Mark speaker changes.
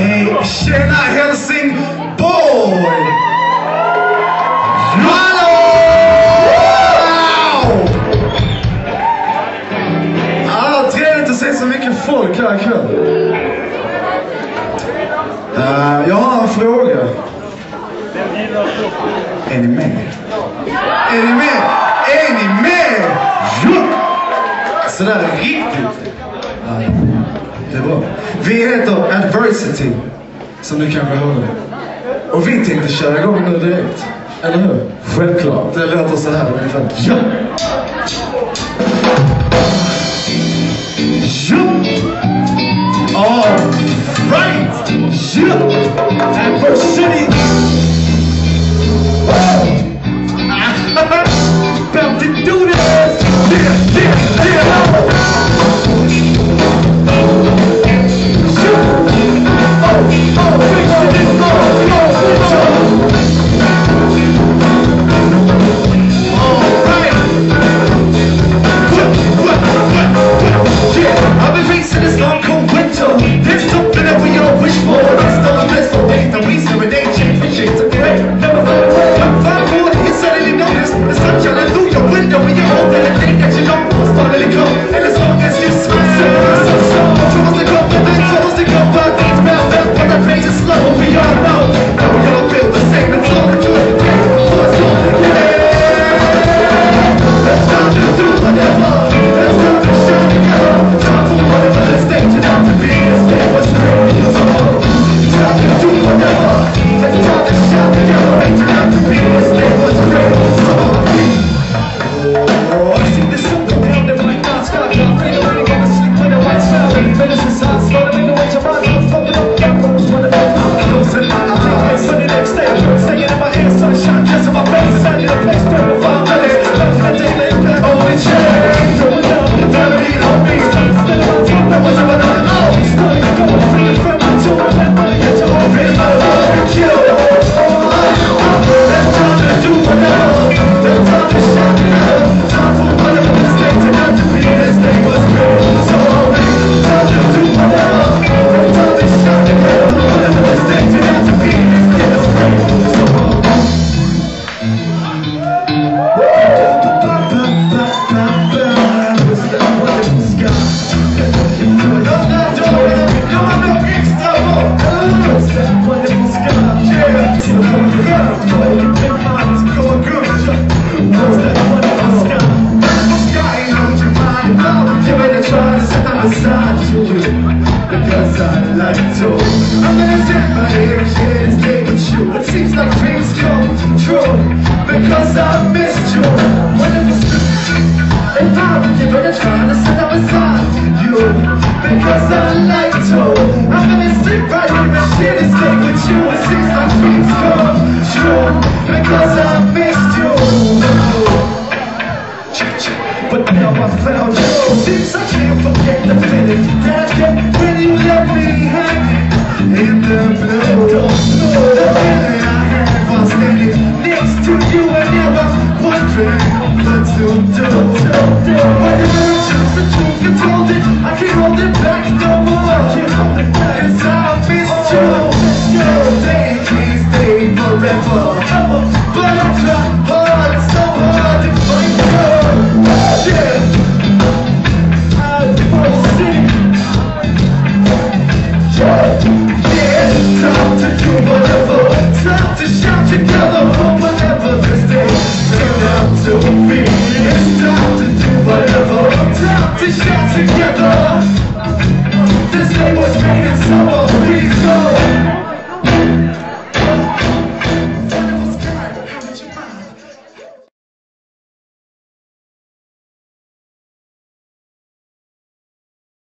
Speaker 1: Hank Shanna Helsing Boyd. säger så mycket folk här ikväll. Uh, eh, jag har en fråga. Är ni med? Är ni med? Är ni med? Ja! Sådär riktigt. Uh. Det är. Vi heter Adversity, som du kanske hörde. Och vi tänkte köra igång nu direkt. Eller hur? Självklart. Det låter så här ungefär. Ja! Shoot! All right! Shoot! Adversity! Oh, it's you. It's not you Because I like to I'm gonna set my ear kids taking you It seems like dreams come true Because I missed you When it was And now you're gonna try to set up inside you Because I like to I'm gonna stick right here and shit is taking you It seems like dreams come true Because I together.